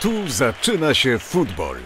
Tu zaczyna się futbol.